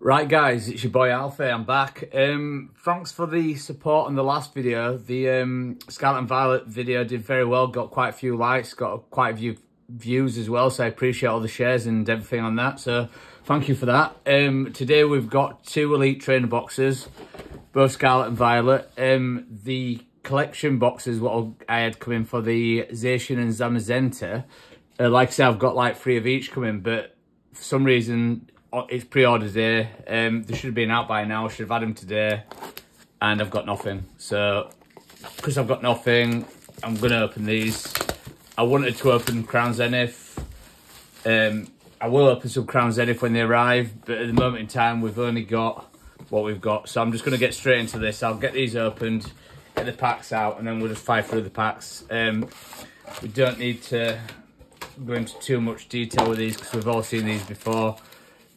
Right guys, it's your boy Alfie, I'm back. Um, thanks for the support on the last video. The um, Scarlet and Violet video did very well, got quite a few likes, got quite a few views as well, so I appreciate all the shares and everything on that, so thank you for that. Um, today we've got two Elite Trainer boxes, both Scarlet and Violet. Um, the collection boxes, what I had coming for the Zacian and Zamazenta, uh, like I said, I've got like three of each coming, but for some reason it's pre-ordered there. Um, they should have been out by now. I should have had them today, and I've got nothing. So, because I've got nothing, I'm gonna open these. I wanted to open Crown Zenith. Um, I will open some Crown Zenith when they arrive, but at the moment in time, we've only got what we've got. So I'm just gonna get straight into this. I'll get these opened, get the packs out, and then we'll just fire through the packs. Um, we don't need to go into too much detail with these because we've all seen these before.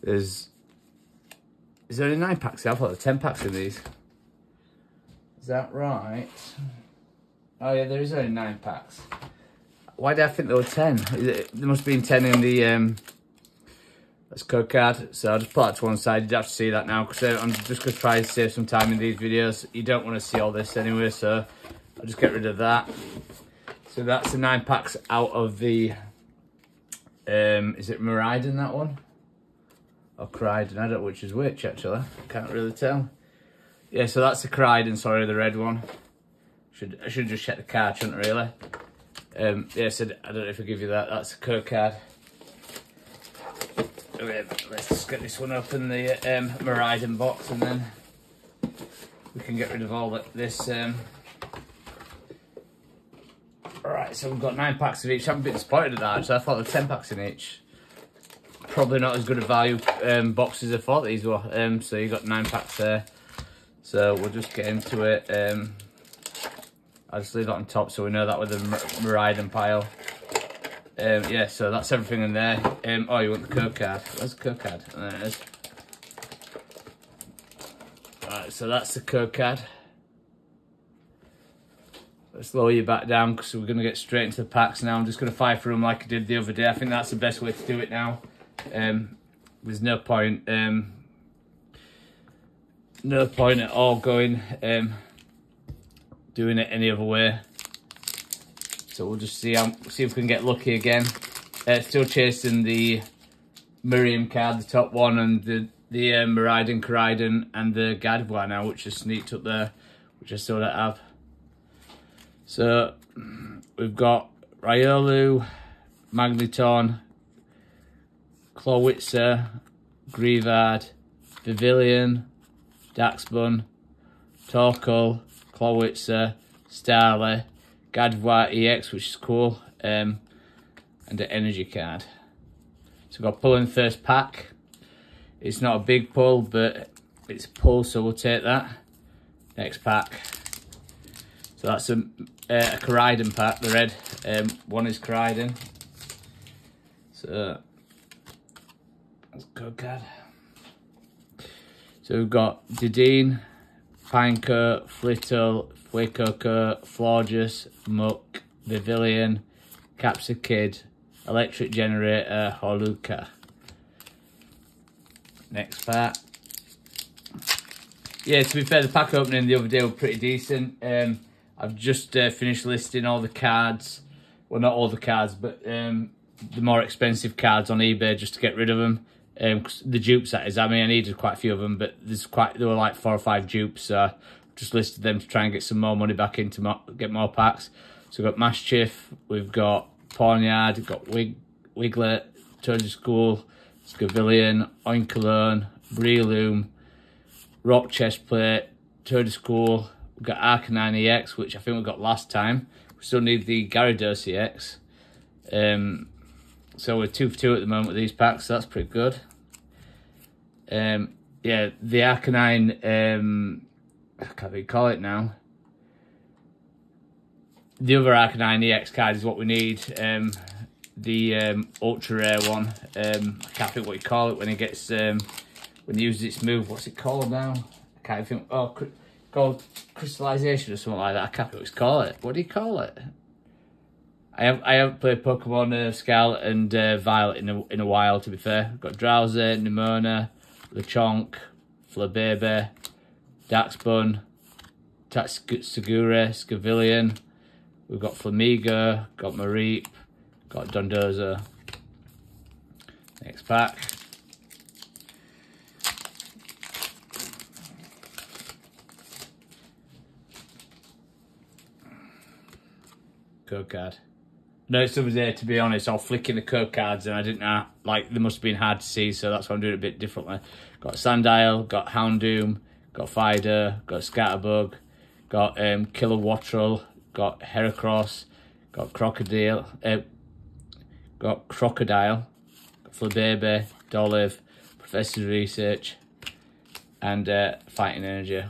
There's is there only nine packs? I thought there were ten packs in these. Is that right? Oh yeah, there is only nine packs. Why did I think there were ten? There must have been ten in the um Let's code card. So I'll just put that to one side. You have to see that now because I'm just going to try and save some time in these videos. You don't want to see all this anyway, so I'll just get rid of that. So that's the nine packs out of the, um, is it Miraidon, that one? Or Cried, and I don't know which is which actually. Can't really tell. Yeah, so that's the Cried and sorry, the red one. Should I should just check the card, shouldn't really? Um, yeah, so I don't know if I give you that. That's a code card. Okay, let's just get this one up in the um, Miraidon box, and then we can get rid of all this. Um... Alright, so we've got nine packs of each. I haven't been disappointed at that, actually. I thought there were ten packs in each probably not as good a value um, boxes as I thought these were. Um, so you got nine packs there. So we'll just get into it. Um, I'll just leave that on top so we know that with the Miraidon pile. Um, yeah, so that's everything in there. Um, oh, you want the code card? Where's the code card? There it is. Alright, so that's the code card. Let's lower you back down because we're going to get straight into the packs now. I'm just going to fire through them like I did the other day. I think that's the best way to do it now. Um, there's no point, um, no point at all going, um, doing it any other way. So we'll just see how, see if we can get lucky again. Uh, still chasing the Miriam card, the top one, and the the um, Miraidon, Koraidon, and the Gardevoir now, which is sneaked up there, which I still don't have. So we've got Riolu, Magneton, Clawitzer, Greavard, Pavilion, Dachsbun, Torkoal, Clawitzer, Starly, Gardevoir EX, which is cool, um, and an energy card. So we've got pull in first pack. It's not a big pull, but it's a pull, so we'll take that. Next pack. So that's a, uh, a Koraidon pack, the red. Um, one is Koraidon. So that's good, God. So we've got Dedenne, Pinecoat, Flittle, Fuecoco, Florges, Muck, Vivillon, Capsakid, Electric Generator, Hawlucha. Next pack. Yeah, to be fair, the pack opening the other day was pretty decent. Um, I've just uh, finished listing all the cards. Well, not all the cards, but um, the more expensive cards on eBay just to get rid of them um, the dupes that is. I mean, I needed quite a few of them, but there's quite there were like four or five dupes. So just listed them to try and get some more money back into get more packs. So we've got Maschiff, we've got Pawniard, we've got Wig, Wiglet, Turtle School, Scovillain, Oinkologne, Breloom, Rock Chestplate, Toedscool. We've got Arcanine EX, which I think we got last time. We still need the Gyarados EX. Um, so we're two for two at the moment with these packs, so that's pretty good. Um, yeah, the Arcanine, um, I can't call it now. The other Arcanine EX card is what we need. Um, the um, ultra rare one. Um, I can't think what you call it when it gets um, when it uses its move. What's it called now? I can't think. Oh, called crystallization or something like that. I can't think what it's called. What do you call it? I have I haven't played Pokemon uh, Scarlet and uh, Violet in a in a while. To be fair, I've got Drowzee, Nemona, Lechonk, Flabebe, Dachsbun, Tatsugiri, Scovillain. We've got Flamigo, got Mareep, got Dondozo. Next pack. Code card. No, was there, to be honest, I was flicking the code cards and I didn't know, like, they must have been hard to see, so that's why I'm doing it a bit differently. Got Sandile, got Houndoom, got Fidough, got Scatterbug, got um, Kilowattrel, got Heracross, got Krookodile, uh, got Krookodile, got Flabebe, Dolliv, Professor's Research, and uh, Fighting Energy.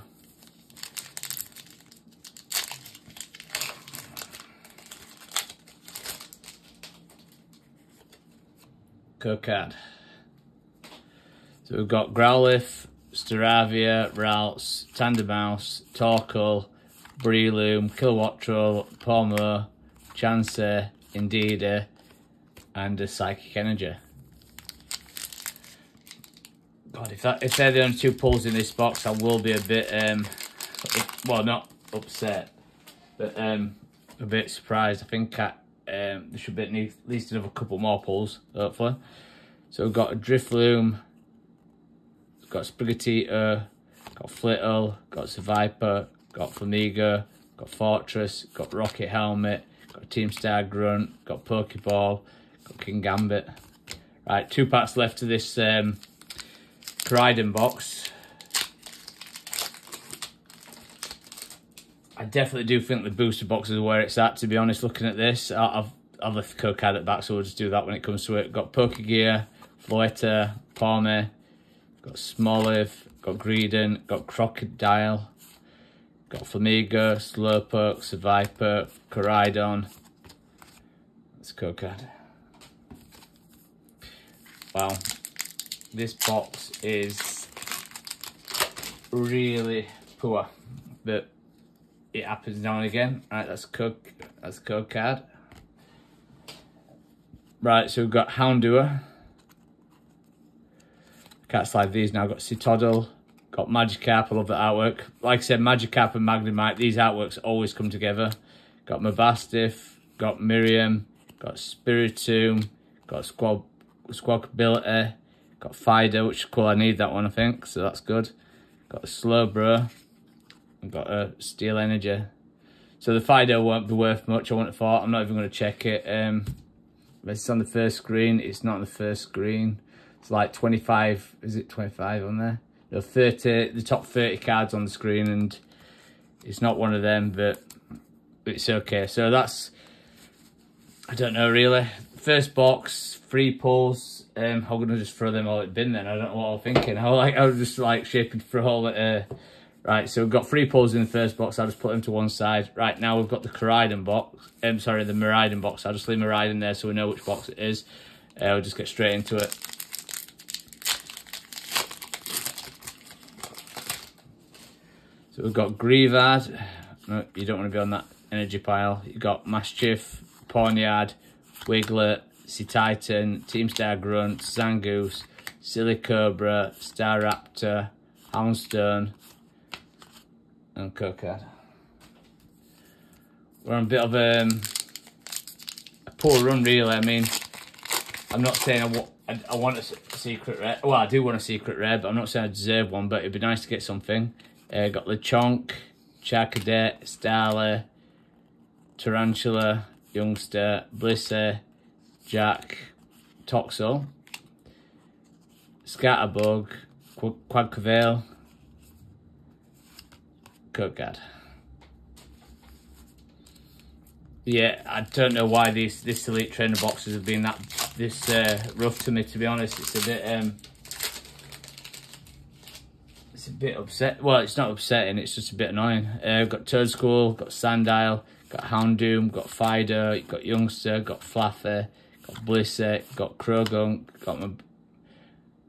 Cocad. So we've got Growlithe, Staravia, Ralts, Tandemaus, Torkoal, Breloom, Kilowattrel, Pawmo, Chansey, Indeedee, and a Psychic Energy. God, if that if they're the only two pulls in this box, I will be a bit um well not upset, but um a bit surprised. I think I, um, there should be at least another couple more pulls, hopefully. So we've got a Drifloon, got Sprigatito, got Flittle, got Seviper, got Flamigo, got Forretress, got Rocky Helmet, got Team Star Grunt, got Pokeball, got Kingambit. Right, two packs left to this um, box. I definitely do think the booster box is where it's at, to be honest, looking at this. I've, I've left code at back, so we'll just do that when it comes to it. Got Poker Gear, Floette, Palmer, got Smoliv, got Greedent, got Krookodile, got Flamigo, Slowpoke, Seviper, Koraidon. That's code card. Wow, this box is really poor, but it happens now and again. Right, that's cook. That's code card. Right, so we've got Houndour. Can't slide these now. Got Cetoddle. Got Magikarp. I love that artwork. Like I said, Magikarp and Magnemite. These artworks always come together. Got Mabosstiff. Got Miriam. Got Spiritomb. Got Squab Squawkabilly. Got Fidough, which is cool. I need that one, I think. So that's good. Got Slowbro. I've got a Steel Energy. So the Fidough won't be worth much, I wouldn't have thought. I'm not even going to check it. Um, it's on the first screen. It's not on the first screen. It's like 25, is it 25 on there? No, 30, the top 30 cards on the screen and it's not one of them, but it's okay. So that's, I don't know really. First box, free pulls. Um, I'm going to just throw them all at bin then. I don't know what I'm thinking. I like, I was just like shaping for all whole, uh, Right, so we've got three pulls in the first box. I'll just put them to one side. Right, now we've got the Koraidon box. I'm um, sorry, the Miraidon box. I'll just leave Miraidon there so we know which box it is. Uh, we'll just get straight into it. So we've got Greavard. No, you don't want to be on that energy pile. You've got Maschiff, Pawniard, Wiglet, Cetitan, Team Star Grunt, Zangoose, Silicobra, Staraptor, Houndstone, and. We're on a bit of um, a poor run, really. I mean, I'm not saying I, wa I, I want a secret rare. Well, I do want a secret rare, but I'm not saying I deserve one. But it'd be nice to get something. Uh, got Lechonk, Charcadet, Starly, Tarountula, Youngster, Blissey, Jacq, Toxel, Scatterbug, Qu Quaquaval, Code Yeah, I don't know why these this elite trainer boxes have been that this uh, rough to me. To be honest, it's a bit um, it's a bit upset. Well, it's not upsetting. It's just a bit annoying. Uh, got Toedscool, got Sandile, got Houndoom, got Fidough, got Youngster, got Flaaffy, got Blissey, got Croagunk, got my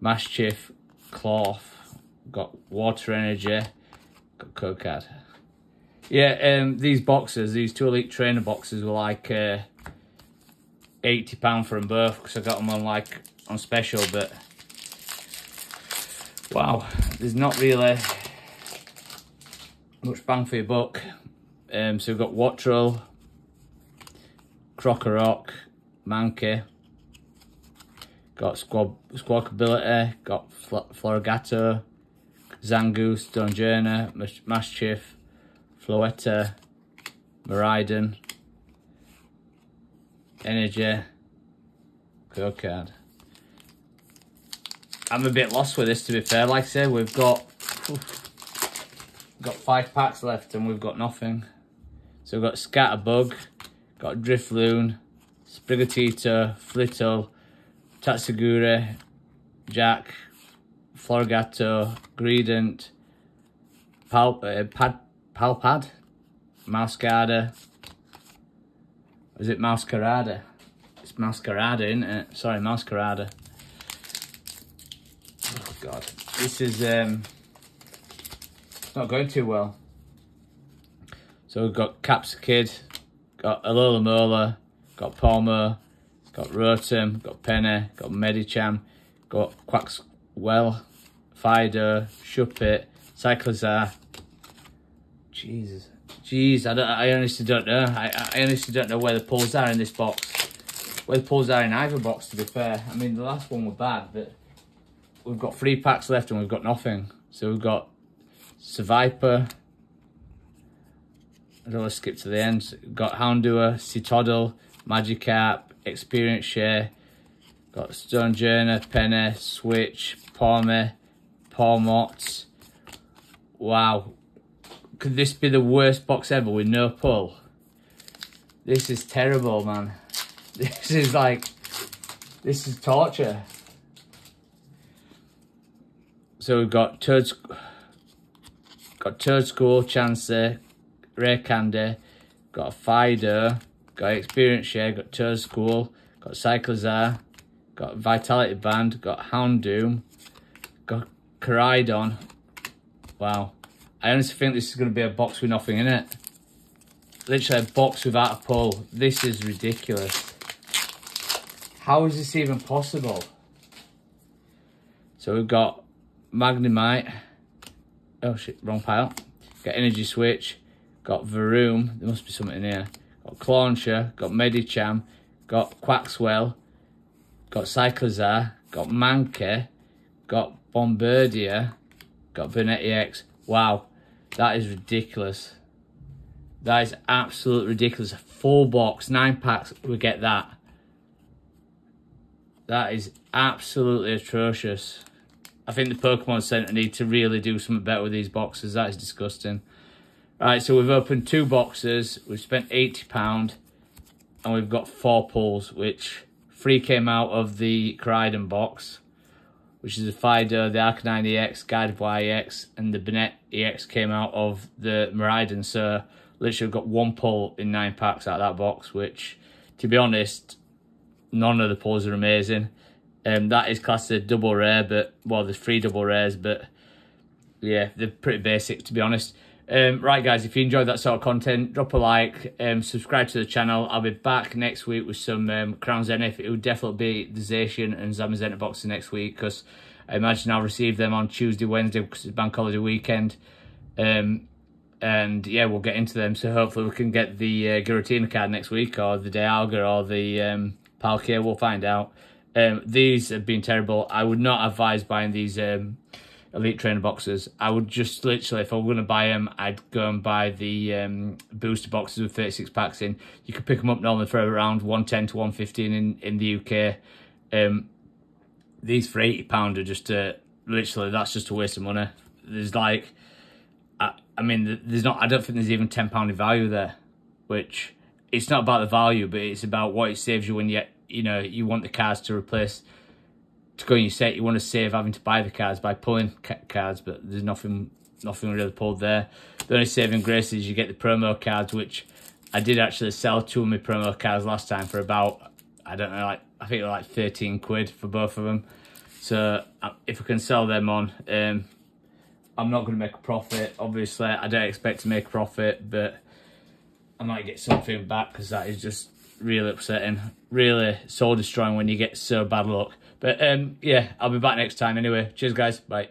Maschiff, Cloth, got Water Energy, Cocad. Yeah, um, these boxes, these two elite trainer boxes were like uh, £80 for them both because I got them on like on special, but Wow, there's not really much bang for your buck. Um, so we've got Wattrel, Rock, Mankey, got Squad, Squawkabilly, got Fl Floragato, Zangoose, Stonjourner, Maschiff, Floette, Miraidon, Energy, Go card. I'm a bit lost with this to be fair. Like I said, we've got got five packs left and we've got nothing. So we've got Scatterbug, got Drifloon, Sprigatito, Flittle, Tatsugiri, Jacq, Floragato, Greedent, Pal, uh, Pad, Palpad, Mascada. Is it Masquerada? It's Masquerada, isn't it? Sorry, Masquerada. Oh God, this is um, not going too well. So we've got Capsakid, got Alomomola, got Palmer, got Rotom, got Penny, got Medicham, got Quaxwell, Fidough, Shuppet, Cyclizar. Jesus. Jeez, I, don't, I honestly don't know. I, I honestly don't know where the pulls are in this box. Where the pulls are in either box, to be fair. I mean, the last one were bad, but we've got three packs left and we've got nothing. So we've got Survivor. I don't want to skip to the end. We've got Houndour, Cetoddle, Magikarp, Experience Share. Got Stonjourner, Penny, Switch, Palmer, Pawmots. Wow. Could this be the worst box ever with no pull? This is terrible, man. This is like, this is torture. So we've got Toad, got Toedscool, Chansey, Rare Candy, got Fidough, got Experience Share, got Toedscool, got Cyclizar, got Vitality Band, got Houndoom, got Koraidon. Wow. I honestly think this is going to be a box with nothing in it. Literally a box without a pull. This is ridiculous. How is this even possible? So we've got Magnemite. Oh shit, wrong pile. Got Energy Switch. Got Varoom. There must be something in here. Got Clauncher. Got Medicham. Got Quaxwell. Got Cyclizar. Got Mankey. Got Bombirdier, Got Banette EX. Wow, that is ridiculous. That is absolutely ridiculous. Four box, nine packs, we get that. That is absolutely atrocious. I think the Pokemon Center need to really do something better with these boxes. That is disgusting. Right, so we've opened two boxes. We've spent £80 and we've got four pulls, which three came out of the Koraidon box, which is the Fidough, the Arcanine EX, Gardevoir EX, and the Banette EX came out of the Miraidon. So literally got one pull in nine packs out of that box, which, to be honest, none of the pulls are amazing. Um, that is classed as double rare, but, well, there's three double rares, but, yeah, they're pretty basic, to be honest. Um, right, guys, if you enjoyed that sort of content, drop a like, um, subscribe to the channel. I'll be back next week with some um, Crown Zenith. It will definitely be the Zacian and Zamazenta boxes next week, because I imagine I'll receive them on Tuesday, Wednesday, because it's bank holiday weekend. Um, and yeah, we'll get into them. So hopefully we can get the uh, Giratina card next week, or the Dialga, or the um, Palkia. We'll find out. Um, these have been terrible. I would not advise buying these um, Elite Trainer boxes. I would just literally, if I were going to buy them, I'd go and buy the um, booster boxes with 36 packs in. You could pick them up normally for around 110 to 115 in, in the UK. Um, these for £80 are just, uh, literally, that's just a waste of money. There's like, I, I mean, there's not, I don't think there's even £10 in value there, which it's not about the value, but it's about what it saves you when you you know, you want the cards to replace, to go in your set, you want to save having to buy the cards by pulling cards, but there's nothing nothing really pulled there. The only saving grace is you get the promo cards, which I did actually sell two of my promo cards last time for about, I don't know, like I think like 13 quid for both of them. So uh, if I can sell them on, um, I'm not going to make a profit. Obviously, I don't expect to make a profit, but I might get something back because that is just really upsetting. Really soul destroying when you get so bad luck. But um, yeah, I'll be back next time anyway. Cheers, guys. Bye.